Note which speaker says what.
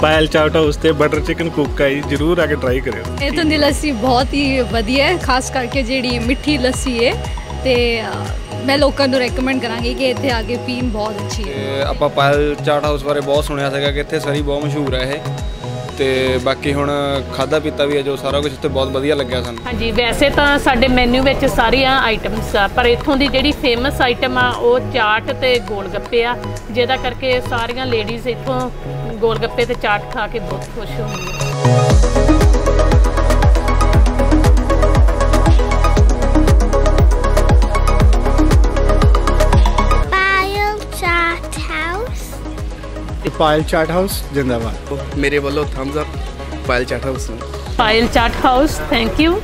Speaker 1: ਪਾਇਲ chaat house ਤੇ butter chicken cook ਹੈ ਜੀ ਜਰੂਰ ਆ ਕੇ ਟਰਾਈ ਕਰਿਓ।
Speaker 2: ਇਥੋਂ ਦੀ ਲੱਸੀ ਬਹੁਤ ਹੀ ਵਧੀਆ ਹੈ ਖਾਸ ਕਰਕੇ ਜਿਹੜੀ ਮਿੱਠੀ ਲੱਸੀ ਹੈ ਤੇ ਮੈਂ ਲੋਕਾਂ ਨੂੰ ਰეკਮੈਂਡ ਕਰਾਂਗੀ ਕਿ ਇੱਥੇ ਆ ਕੇ ਪੀਣ ਬਹੁਤ ਅੱਛੀ ਹੈ।
Speaker 3: ਆਪਾਂ ਪਾਇਲ ਚਾਟ ਹਾਊਸ ਬਾਰੇ ਬਹੁਤ ਸੁਣਿਆ ਸੀਗਾ ਕਿ ਇੱਥੇ ਸਰੀ ਬਹੁਤ ਮਸ਼ਹੂਰ ਹੈ ਇਹ। ਤੇ ਬਾਕੀ ਹੁਣ ਖਾਦਾ ਪੀਤਾ ਵੀ ਹੈ ਜੋ ਸਾਰਾ ਕੁਝ ਇੱਥੇ ਬਹੁਤ ਵਧੀਆ ਲੱਗਿਆ ਸਾਨੂੰ।
Speaker 4: ਹਾਂਜੀ ਵੈਸੇ ਤਾਂ ਸਾਡੇ ਮੈਨੂ ਵਿੱਚ ਸਾਰੀਆਂ ਆਈਟਮਸ ਆ ਪਰ ਇੱਥੋਂ ਦੀ ਜਿਹੜੀ ਫੇਮਸ ਆਈਟਮ ਆ ਉਹ ਚਾਟ ਤੇ ਗੋਲ ਗੱਪੇ ਆ। ਜਿਹਦਾ ਕਰਕੇ ਸਾਰੀਆਂ ਲੇਡੀਜ਼ ਇੱਥੋਂ ਗੋਲ ਗੱਪੇ ਤੇ ਚਾਟ ਖਾ ਕੇ ਬਹੁਤ ਖੁਸ਼ ਹੁੰਦੀਆਂ
Speaker 5: Bile Chat House.
Speaker 6: Payal chat house ਜਿੰਦਾਬਾਦ
Speaker 7: ਮੇਰੇ ਵੱਲੋਂ thumbs up Payal chat house ਨੂੰ
Speaker 4: Payal chat house thank you